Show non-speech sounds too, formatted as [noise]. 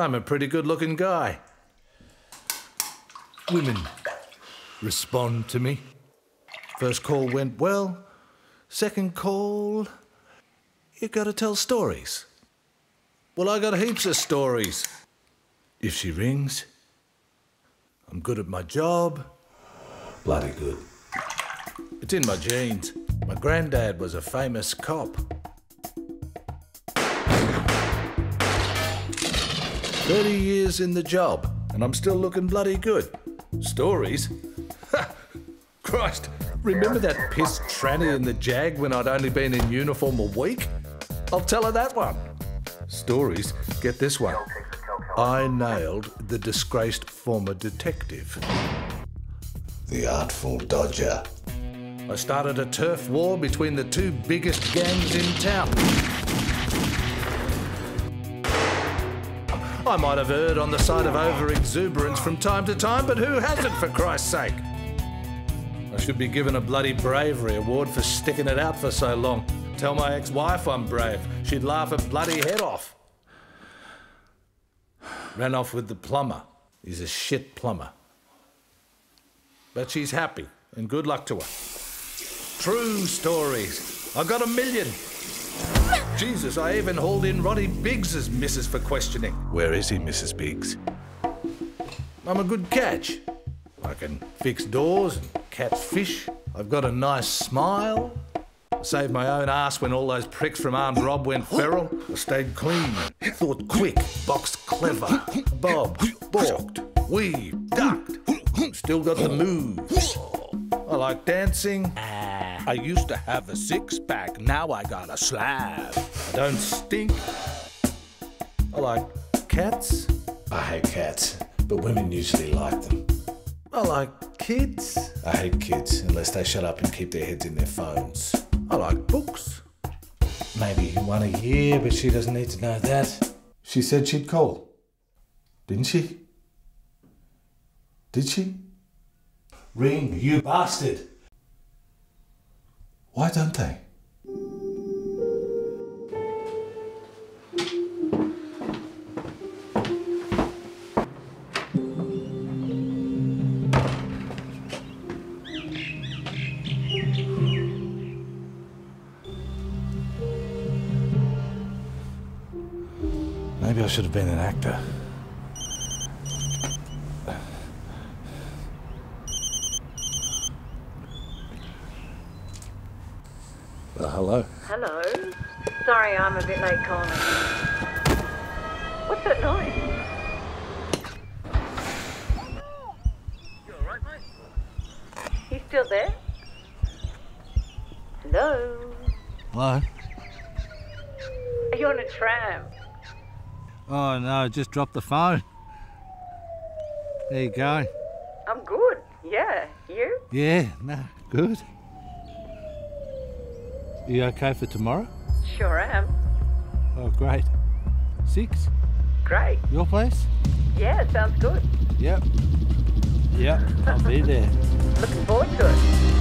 I'm a pretty good looking guy. Women respond to me. First call went well. Second call, you gotta tell stories. Well, I got heaps of stories. If she rings, I'm good at my job. Bloody good. It's in my genes. My granddad was a famous cop. 30 years in the job, and I'm still looking bloody good. Stories? [laughs] Ha! Christ, remember that pissed tranny in the Jag when I'd only been in uniform a week? I'll tell her that one. Stories, get this one. I nailed the disgraced former detective. The Artful Dodger. I started a turf war between the two biggest gangs in town. I might have erred on the side of over exuberance from time to time, but who hasn't, for Christ's sake? I should be given a bloody bravery award for sticking it out for so long. Tell my ex wife I'm brave. She'd laugh her bloody head off. Ran off with the plumber. He's a shit plumber. But she's happy, and good luck to her. True stories. I got a million. Jesus, I even hauled in Ronnie Biggs as Mrs. for questioning. Where is he, Mrs. Biggs? I'm a good catch. I can fix doors and catch fish. I've got a nice smile. I saved my own ass when all those pricks from Armed Rob went feral. I stayed clean, thought quick, boxed clever, bobbed, balked, weaved, ducked. Still got the moves. I like dancing. I used to have a six pack, now I got a slab. I don't stink. I like cats. I hate cats, but women usually like them. I like kids. I hate kids unless they shut up and keep their heads in their phones. I like books. Maybe one a year, but she doesn't need to know that. She said she'd call. Didn't she? Did she? Ring, you bastard! Why don't they? Maybe I should have been an actor. Well, hello. Hello. Sorry, I'm a bit late calling. What's that noise? You alright, mate? He's still there? Hello? Hello? Are you on a tram? Oh no, just dropped the phone. There you go. I'm good. Yeah. You? Yeah, no, good. You okay for tomorrow? Sure am. Oh, great. Six? Great. Your place? Yeah, sounds good. Yep. Yep, I'll be there. [laughs] Looking forward to it.